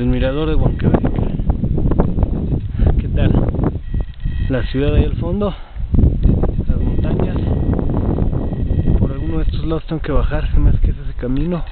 El mirador de Huancavelica. ¿Qué tal? La ciudad ahí al fondo, las montañas. Por alguno de estos lados tengo que bajar, se me hace que es ese camino.